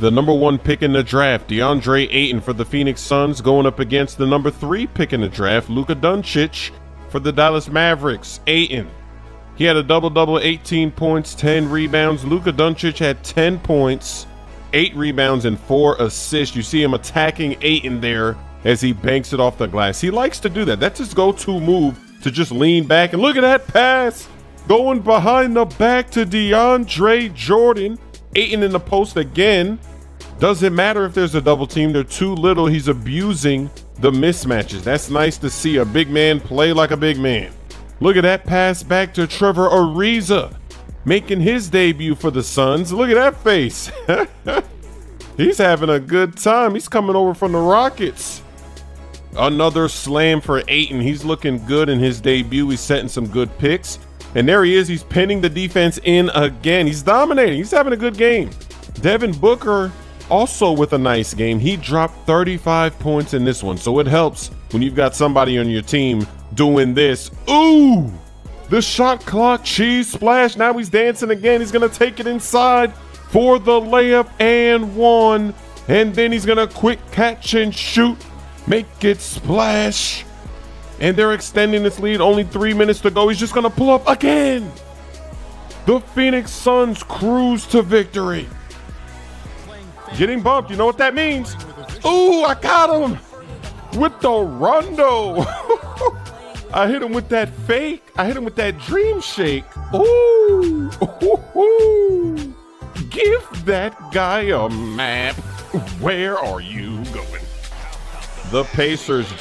The number one pick in the draft, DeAndre Ayton for the Phoenix Suns, going up against the number three pick in the draft, Luka Doncic for the Dallas Mavericks. Ayton, he had a double double, 18 points, 10 rebounds. Luka Doncic had 10 points, eight rebounds, and four assists. You see him attacking Ayton there as he banks it off the glass. He likes to do that. That's his go to move to just lean back and look at that pass going behind the back to DeAndre Jordan. Ayton in the post again. Doesn't matter if there's a double team, they're too little. He's abusing the mismatches. That's nice to see a big man play like a big man. Look at that pass back to Trevor Ariza, making his debut for the Suns. Look at that face. He's having a good time. He's coming over from the Rockets. Another slam for Ayton. He's looking good in his debut. He's setting some good picks. And there he is. He's pinning the defense in again. He's dominating. He's having a good game. Devin Booker also with a nice game. He dropped 35 points in this one. So it helps when you've got somebody on your team doing this. Ooh! The shot clock cheese splash. Now he's dancing again. He's going to take it inside for the layup and one. And then he's going to quick catch and shoot. Make it splash. And they're extending this lead. Only three minutes to go. He's just going to pull up again. The Phoenix Suns cruise to victory. Getting bumped. You know what that means? Ooh, I got him with the rondo. I hit him with that fake. I hit him with that dream shake. Ooh. Ooh. Give that guy a map. Where are you going? The Pacers